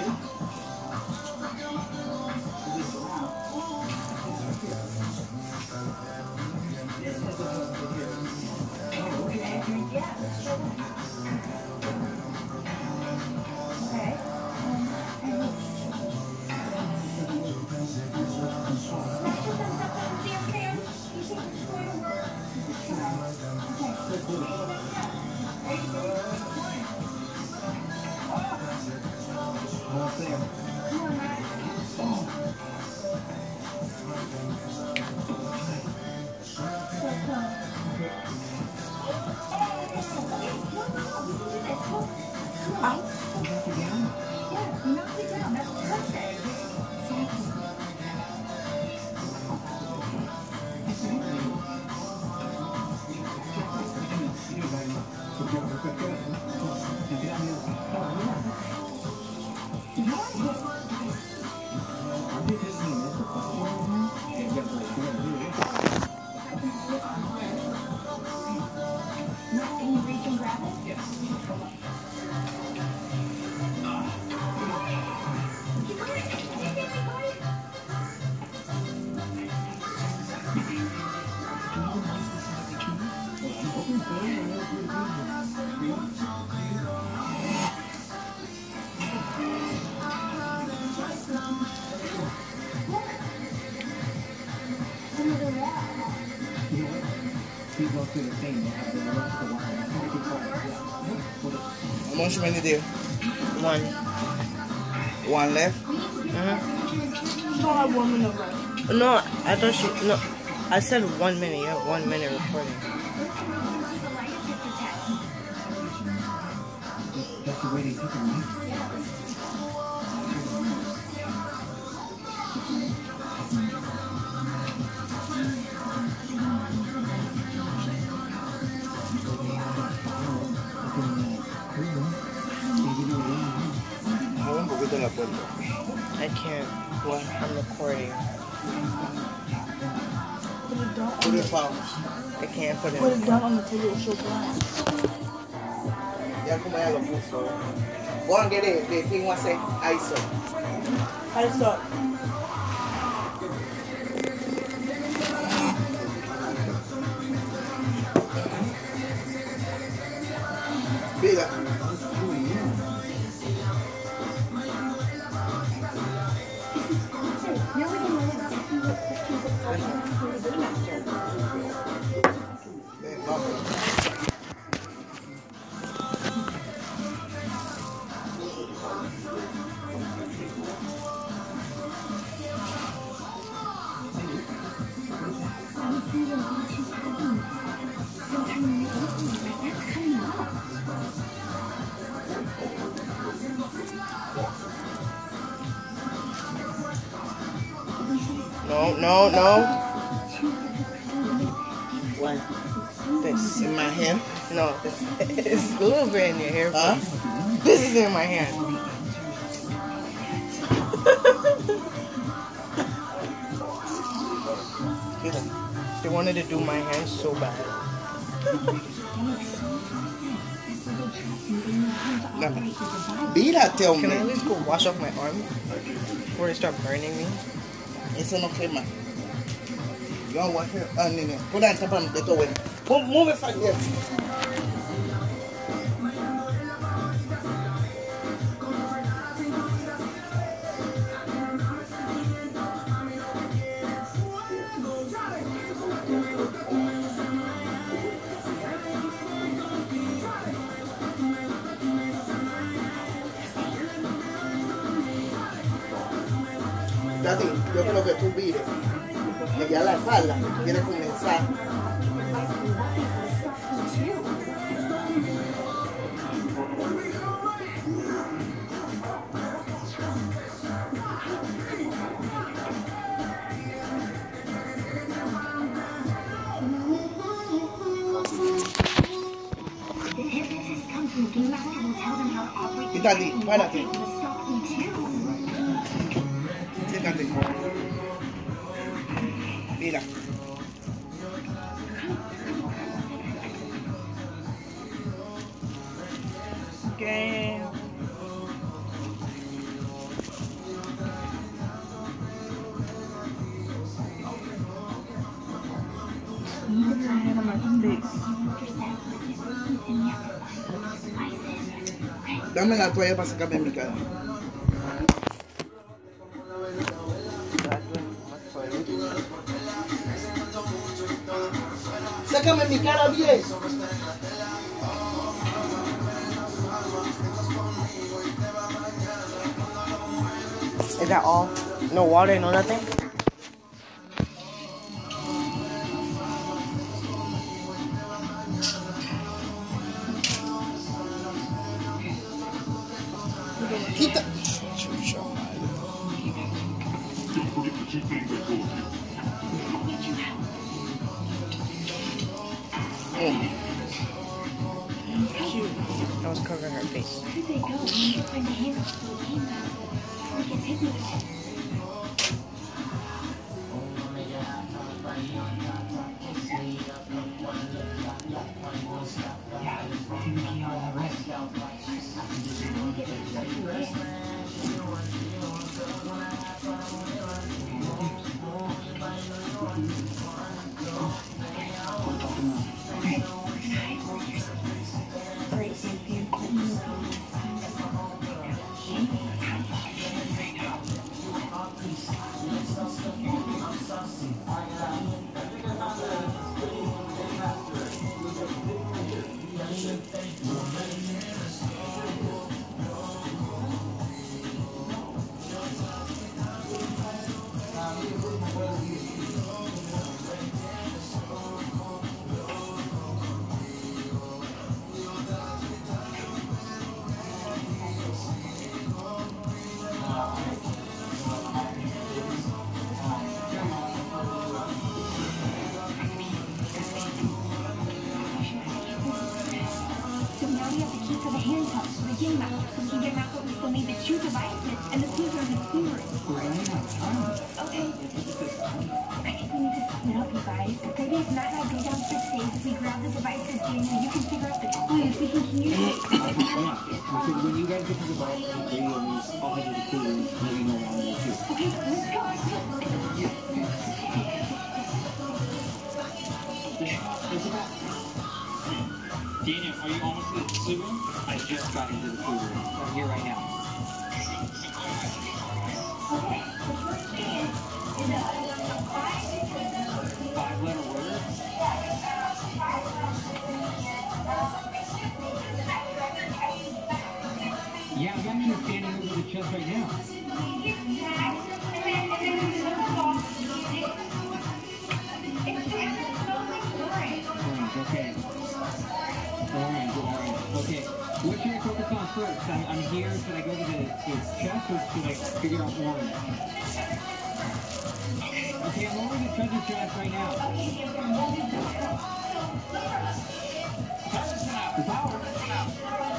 aqui. How much money there? One. One left? Mm-hmm. Still have one minute left. No, I thought she. No, I said one minute. You have one minute recording. That's the way they right? Mueve un poquito. I can't. Why? I'm recording. Put it down. Put it down. I can't put it. Put it. it down on the table. It'll show black. Ya como ya lo puso. Go and get it. the thing was say ISO. I stop. No, no, no. Why? This. In my hand? No, this. It's a little bit in your hair. Huh? This is in my hand. They wanted to do my hand so bad. Mira, tell Can I at least go wash off my arm before they start burning me? Eso no quema. You want what here? Ah, nene. Put that on top of the door. Move, it from there. yo creo que tú vives, que ya la sala quiere comenzar. Párate. Mira. ¿Qué? Dame la toalla para sacarme mi cara. Sácame mi cara bien. Is that all? No water, no nothing? Quita. Where did they go when you find the handle the game back? Or it I'm so handcuffs for the game map, so we can get out, but we still need the two devices and the clues are in the clue room. Okay. I think we need to split up, you guys. Maybe if Matt and I go down to the if we grab the devices, Daniel, you can figure out the clues. We can communicate. when you guys get to the ball, the three of you, I'll head to the pool and let you know where going to. Okay, let's go. Let's go. Daniel, are you almost in the pool room? I just got into the pool room. I'm here right now. Five letter word? Yeah, I'm actually standing over the chest right now. Okay. What should I focus on first? I'm, I'm here. Should I go to the, the chest or should I figure out orange? Okay, I'm over the treasure chest right now. The power.